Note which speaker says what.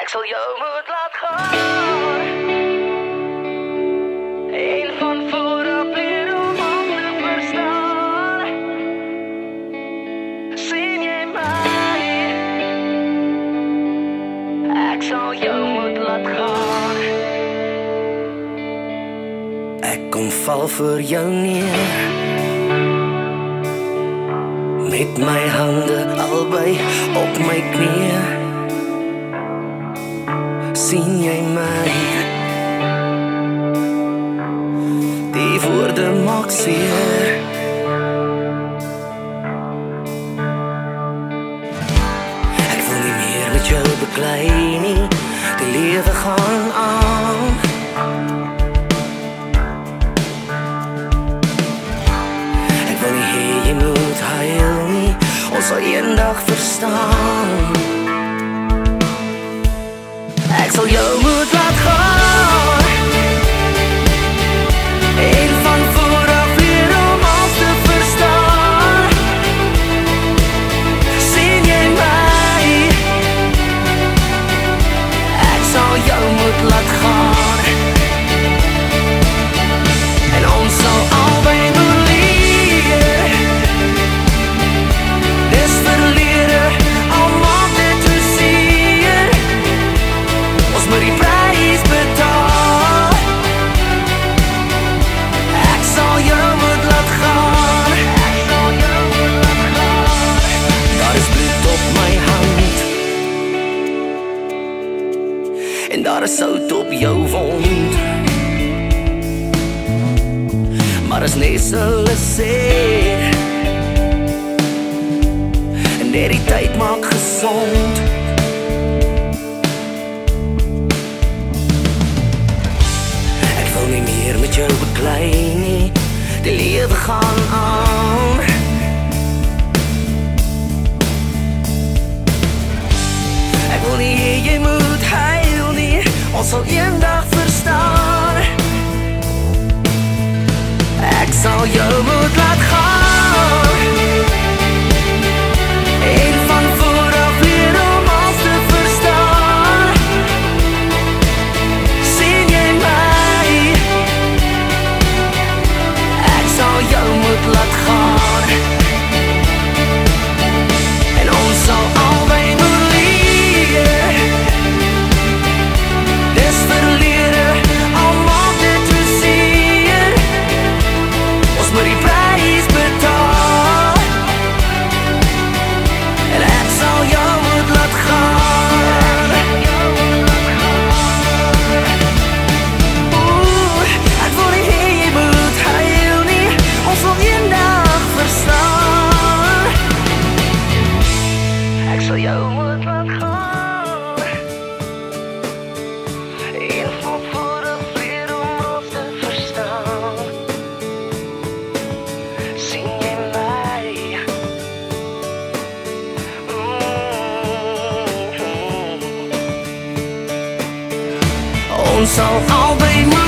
Speaker 1: Ek sal jou moet laat gaan. Een van voor af leer om om te verstaan. Sien jy my? Ek sal jou moet laat gaan.
Speaker 2: Ek kom val vir jou neer Met my hande albei op my knieë sien jy my? Die woorde maak seer. Ek wil nie meer met jou beklei nie. Die lewe gaan aan. Ek wil nie hê jy moet huil nie. Ons sal eendag verstaan Ek sal jou En daar is sout op jou wond. Maar as net hulle sê Net die tyd maak gezond Ek wil nie meer met jou beklei nie. Die lewe gaan aan. Ek wil nie jy moet Ons sal eendag verstaan. Ek sal jou moet laat gaan. En van voor af leer om alles te verstaan. Sien jy my Ek sal jou moet laat gaan
Speaker 1: Mm.
Speaker 2: Ons sal albei moet